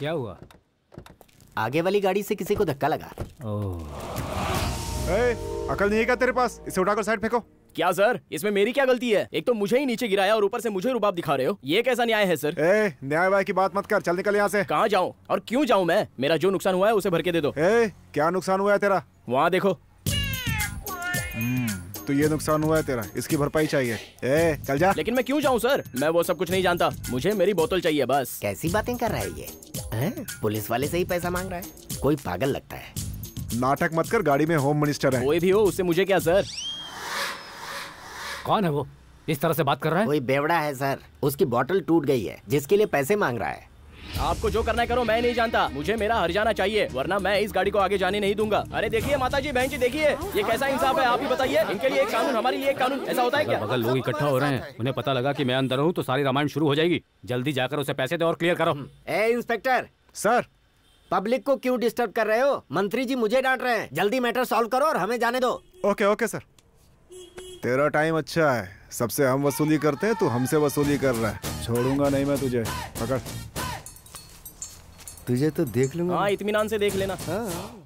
क्या हुआ? आगे वाली गाड़ी से किसी को धक्का लगा। ओह। ए, अकल नहीं है क्या तेरे पास? इसे उठाकर साइड फेंको। क्या सर? इसमें मेरी क्या गलती है? एक तो मुझे ही नीचे गिराया और ऊपर से मुझे रुबाब दिखा रहे हो। ये कैसा न्याय है सर? ए न्याय वाय की बात मत कर। चल निकल यहाँ से। कहाँ जाऊँ? और क्यों जाऊँ मैं? मेरा जो नुकसान हुआ है उसे भर के दे दो। ए क्या नुकसान हुआ है तेरा? वहाँ देखो। तो ये नुकसान हुआ है तेरा। इसकी भरपाई चाहिए। ए चल जा। लेकिन मैं क्यों जाऊँ सर? मैं वो सब कुछ नहीं जानता। मुझे मेरी बोतल चाहिए बस। कैसी बातें कर रहा है ये? हैं? पुलिस वाले से ही पैसा मांग रहा है। कोई पागल लगता है। नाटक मत कर गाड़ी में होम मिनिस्टर है। कोई भी हो उससे मुझे क्या सर? कौन है वो? इस तरह से बात कर रहा है? कोई बेवड़ा है सर। उसकी बोतल टूट गई है जिसके लिए पैसे मांग रहा है। आपको जो करना है करो मैं नहीं जानता। मुझे मेरा हर जाना चाहिए वरना मैं इस गाड़ी को आगे जाने नहीं दूँगा। अरे देखिए माता जी बहन जी देखिए ये कैसा इंसाफ है आप ही बताइए। इनके लिए एक कानून हमारे लिए एक कानून ऐसा होता है क्या? बगल लोग इकट्ठा हो रहे हैं। उन्हें पता लगा कि मैं अंदर हूँ तो सारी रामायण शुरू हो जाएगी। जल्दी जाकर उसे पैसे दो और क्लियर करो। ए इंस्पेक्टर। सर। पब्लिक को क्यों डिस्टर्ब कर रहे हो? मंत्री जी मुझे डांट रहे हैं। जल्दी मैटर सॉल्व करो और हमें जाने दो। Okay okay sir. तेरा टाइम अच्छा है। सबसे हम वसूली करते हैं तू हमसे वसूली कर रहा है। छोड़ूँगा नहीं मैं तुझे। पकड़। तुझे तो देख लूँगा। हाँ इत्मीनान से देख लेना। हाँ